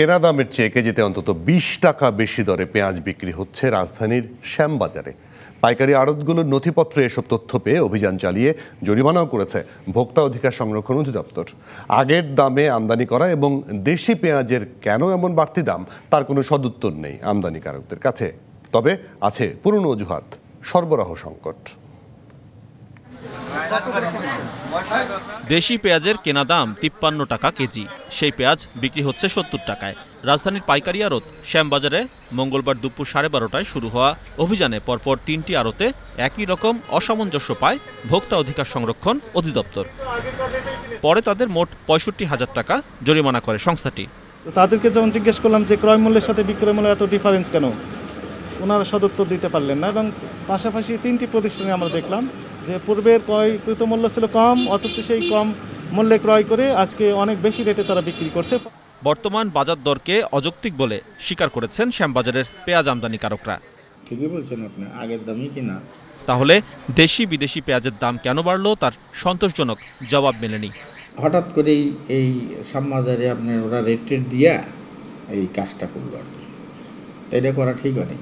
কেনা দামের চেয়ে কেজিতে অন্তত বিশ টাকা বেশি দরে পেঁয়াজ বিক্রি হচ্ছে রাজধানীর শ্যামবাজারে। পাইকারি আড়তগুলোর নথিপত্রে এসব তথ্য পেয়ে অভিযান চালিয়ে জরিমানাও করেছে ভোক্তা অধিকার সংরক্ষণ অধিদপ্তর। আগের দামে আমদানি করা এবং দেশি পেঁয়াজের কেন এমন বাড়তি দাম, তার কোনো সদুত্তর নেই আমদানিকারকদের কাছে। তবে আছে পুরনো অজুহাত, সরবরাহ সংকট। দেশি পেঁয়াজের কেনা দাম তিপ্পান্ন টাকা কেজি। সেই পেঁয়াজ বিক্রি হচ্ছে সত্তর টাকায়। রাজধানীর পাইকারি আড়ত শ্যামবাজারে মঙ্গলবার দুপুর সাড়ে বারোটায় শুরু হওয়া অভিযানে পরপর তিনটি আড়তে একই রকম অসামঞ্জস্য পায় ভোক্তা অধিকার সংরক্ষণ অধিদপ্তর। পরে তাদের মোট পঁয়ষট্টি হাজার টাকা জরিমানা করে সংস্থাটি। তো তাদেরকে যখন জিজ্ঞেস করলাম যে ক্রয় মূল্যের সাথে বিক্রয় মূল্য এত ডিফারেন্স কেন, ওনারা সদুত্তর দিতে পারলেন না এবং পাশাপাশি তিনটি প্রতিষ্ঠানে আমরা দেখলাম যে পূর্বের ক্রয়কৃত মূল্য ছিল কম অথচ সেই কম মূল্যে ক্রয় করে আজকে অনেক বেশি রেটে তারা বিক্রি করছে। বর্তমান বাজার দরকে অযৌক্তিক বলে স্বীকার করেছেন শ্যামবাজারের পেঁয়াজ আমদানিকারকরা ঠিকই বলছেন আপনি আগের দামই কিনা। তাহলে দেশি বিদেশি পেঁয়াজের দাম কেন বাড়লো তার সন্তোষজনক জবাব মেলেনি। হঠাৎ করেই এই শ্যামবাজারে আপনার ওরা রেট টেট দিয়া এই কাজটা করল আর কি। এটা করা ঠিক অনেক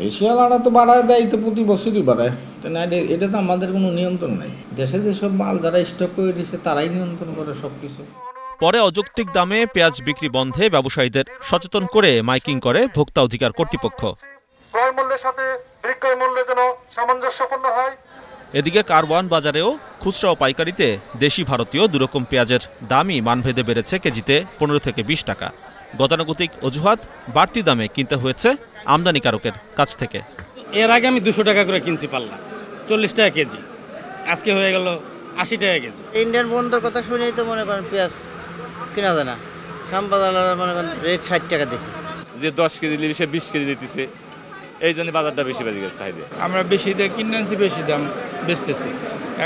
দেশিয়ালারা তো বাড়ায় দেয় তো প্রতি বছরই বাড়ায়। না এটা- তো আমাদের কোনো নিয়ন্ত্রণ নাই। দেশে যেসব মাল যারা স্টক করে দিচ্ছে তারাই নিয়ন্ত্রণ করে সব কিছু পরে অযৌক্তিক দামে পেঁয়াজ বিক্রি বন্ধে ব্যবসায়ীদের সচেতন করে মাইকিং করে ভোক্তা অধিকার কর্তৃপক্ষ। ক্রয় মূল্যের সাথে বিক্রয় মূল্য যেন সামঞ্জস্যপূর্ণ হয়। এদিকে কারওয়ান বাজারেও খুচরা ও পাইকারিতে দেশি ভারতীয় দুরকম পেঁয়াজের দামই মানভেদে বেড়েছে কেজিতে পনেরো থেকে বিশ টাকা। গতানুগতিক অজুহাত বাড়তি দামে কিনতে হয়েছে আমদানিকারকের কাছ থেকে। এর আগে আমি দুশো টাকা করে কিনছি পাল্লা। চল্লিশ টাকা কেজি। আজকে হয়ে গেল আশি টাকা কেজি। ইন্ডিয়ান বন্ধুর কথা শুনেই তো মনে করেন পেঁয়াজ কেনা যায় না। সাম্বাদালারা মনে করেন রেট ষাট টাকা দিছে। যে দশ কেজি নিলে সে বিশ কেজি দিতেছে। এই জন্য বাজারটা বেশি বেজে গেছে চাহিদা আমরা বেশি দিয়ে কিনে আনছি বেশি দাম বেচতেছি।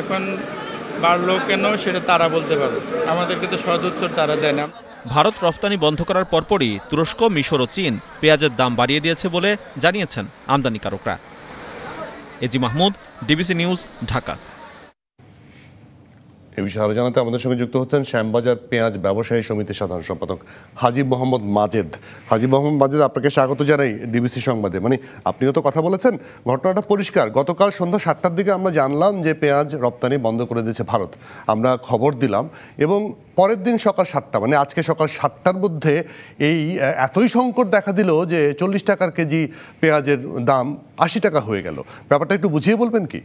এখন বাড়লো কেন সেটা তারা বলতে পারবে আমাদেরকে তো সদ উত্তর তারা দেয় না। ভারত রফতানি বন্ধ করার পরপরই তুরস্ক মিশর ও চীন পেঁয়াজের দাম বাড়িয়ে দিয়েছে বলে জানিয়েছেন আমদানিকারকরা। AG Mahmud DBC news Dhaka. এ বিষয়ে আরও জানাতে আমাদের সঙ্গে যুক্ত হচ্ছেন শ্যামবাজার পেঁয়াজ ব্যবসায়ী সমিতির সাধারণ সম্পাদক হাজিব মোহাম্মদ মাজেদ। হাজিব মোহাম্মদ মাজেদ, আপনাকে স্বাগত জানাই ডিবিসি সংবাদে। মানে আপনিও তো কথা বলেছেন, ঘটনাটা পরিষ্কার। গতকাল সন্ধ্যা সাতটার দিকে আমরা জানলাম যে পেঁয়াজ রপ্তানি বন্ধ করে দিয়েছে ভারত। আমরা খবর দিলাম এবং পরের দিন সকাল সাতটা মানে আজকে সকাল সাতটার মধ্যে এই এতই সংকট দেখা দিল যে চল্লিশ টাকার কেজি পেঁয়াজের দাম আশি টাকা হয়ে গেল। ব্যাপারটা একটু বুঝিয়ে বলবেন কি?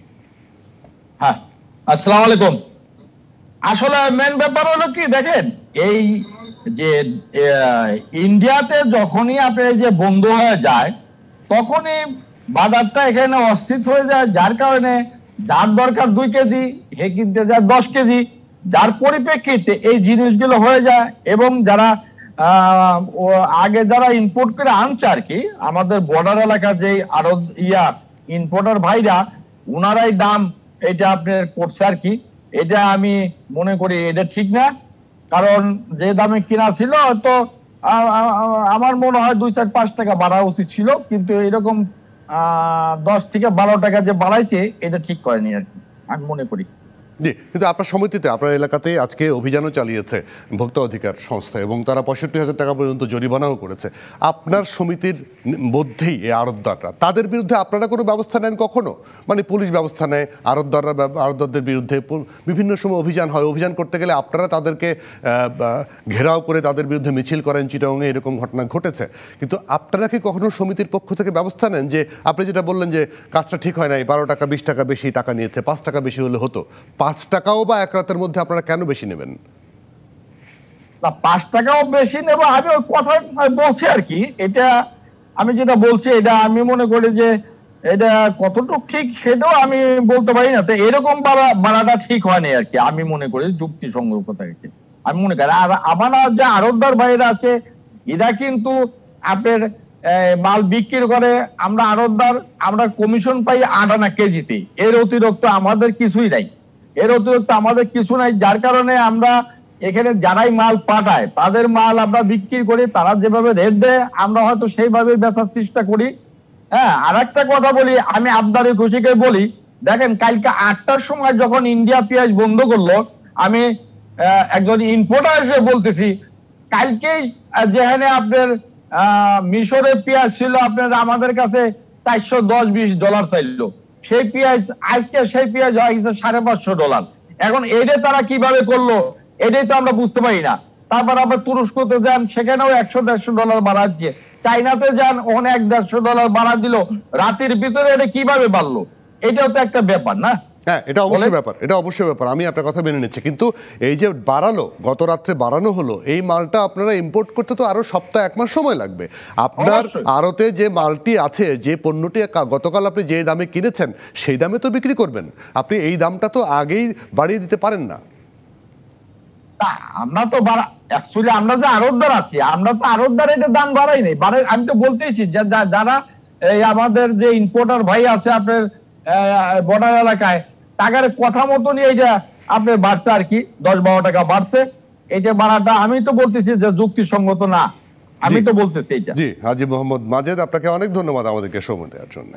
হ্যাঁ আসসালামু আলাইকুম। আসলে মেন ব্যাপার হলো কি, দেখেন, এই যে ইন্ডিয়াতে যখনই আপনি যে বন্ধ হয়ে যায়, তখনই বাজারটা এখানে অস্থির হয়ে যায়। যার কারণে যার দরকার দুই কেজি হে কিনতে যায় দশ কেজি। যার পরিপ্রেক্ষিতে এই জিনিসগুলো হয়ে যায় এবং যারা আগে যারা ইম্পোর্ট করে আনছে আর কি, আমাদের বর্ডার এলাকার যে আরও ইয়া ইম্পোর্টার ভাইরা, উনারাই দাম এটা আপনার করছে আর কি। এটা আমি মনে করি এটা ঠিক না। কারণ যে দামে কিনা ছিল আ- আমার মনে হয় দুই চার পাঁচ টাকা বাড়া উচিত ছিল। কিন্তু এরকম আহ, দশ থেকে বারো টাকা যে বাড়াইছে এটা ঠিক করেনি আর কি। আমি মনে করি। জি, কিন্তু আপনার সমিতিতে আপনার এলাকাতে আজকে অভিযানও চালিয়েছে ভোক্তা অধিকার সংস্থা এবং তারা পঁয়ষট্টি হাজার টাকা পর্যন্ত জরিমানাও করেছে। আপনার সমিতির মধ্যেই এই আড়তদাররা তাদের বিরুদ্ধে আপনারা কোনো ব্যবস্থা নেন কখনো? মানে পুলিশ ব্যবস্থা নেয় আড়তদাররা ব্যব- আড়তদারদের বিরুদ্ধে বিভিন্ন সময় অভিযান হয়, অভিযান করতে গেলে আপনারা তাদেরকে ঘেরাও করে তাদের বিরুদ্ধে মিছিল করেন চিটাংয়ে এরকম ঘটনা ঘটেছে। কিন্তু আপনারা কি কখনো সমিতির পক্ষ থেকে ব্যবস্থা নেন যে, আপনি যেটা বললেন যে, কাজটা ঠিক হয় নাই, বারো টাকা, বিশ টাকা বেশি টাকা নিয়েছে, পাঁচ টাকা বেশি হলে হতো পাঁচ টাকাও বা এক রাতের মধ্যে আপনারা কেন বেশি নেবেন? পাঁচ টাকাও বেশি নেব, আমি ওই কথা বলছি আর কি। এটা আমি যেটা বলছি, এটা আমি মনে করি যে এটা কতটুকু ঠিক সেটাও আমি বলতে পারি না। তো এরকম বাড়া, বাড়াটা ঠিক হয়নি আর কি, আমি মনে করি যুক্তিসঙ্গত কথা আর কি। আমি মনে করি, আর আমার যে আরবদার বাইরে আছে, এরা কিন্তু আপনার মাল বিক্রি করে, আমরা আরবদার আমরা কমিশন পাই আট আনা কেজিতে। এর অতিরিক্ত আমাদের কিছুই নাই। এর অতিরিক্ত আমাদের কিছু নাই যার কারণে আমরা এখানে যারাই মাল পাঠায় তাদের মাল আমরা বিক্রি করি তারা যেভাবে রেট দেয় আমরা হয়তো সেইভাবে বেচার চেষ্টা করি। হ্যাঁ আর একটা কথা বলি আমি আবদারি খুশিকে বলি দেখেন কালকে আটটার সময় যখন ইন্ডিয়া পেঁয়াজ বন্ধ করল আমি একজন ইম্পোর্টার হিসেবে বলতেছি কালকেই যেখানে আপনার আহ, মিশরে পেঁয়াজ ছিল আপনার আমাদের কাছে চারশো দশ বিশ ডলার চাইলো। সেই পেঁয়াজ, আজকে সেই পেঁয়াজ হয়ে গেছে সাড়ে পাঁচশো ডলার। এখন এটা তারা কীভাবে করল এটাই তো আমরা বুঝতে পারি না। তারপর আবার তুরস্কতে যান, সেখানেও একশো দেড়শো ডলার বাড়াচ্ছে চাইনাতে যান ওখানে এক দেড়শো ডলার বাড়া দিল। রাতের ভিতরে এটা কীভাবে বাড়লো? এটাও তো একটা ব্যাপার, না? হ্যাঁ এটা অবশ্যই ব্যাপার এটা অবশ্যই ব্যাপার আমি আপনার কথা মেনে নিচ্ছি। কিন্তু এই যে বাড়ালো গত রাত্রে বাড়ানো হলো এই মালটা আপনারা ইম্পোর্ট করতে তো আরও সপ্তাহ এক মাস সময় লাগবে। আপনার। আড়তে যে মালটি আছে যে পণ্যটি গতকাল আপনি যে দামে কিনেছেন সেই দামে তো বিক্রি করবেন। আপনি এই দামটা তো আগেই বাড়িয়ে দিতে পারেন না। আমরা তো অ্যাকচুয়ালি আমরা যে আরোদ্দার আছি আমরা তো আরোদ্দার এটা দাম বাড়াই নাই। বাড়াই আমি তো বলতেইছি যারা এই আমাদের যে ইম্পোর্টার ভাই আছে আপনার বর্ডার এলাকায় টাকার কথা মতনই এইটা আপনার বাড়ছে আর কি দশ বারো টাকা বাড়ছে। এই যে বাড়াটা আমি তো বলতেছি যে যুক্তিসঙ্গত না। আমি তো বলতেছি এটা জি হাজি মোহাম্মদ মাজেদ আপনাকে অনেক ধন্যবাদ আমাদেরকে সময় দেওয়ার জন্য।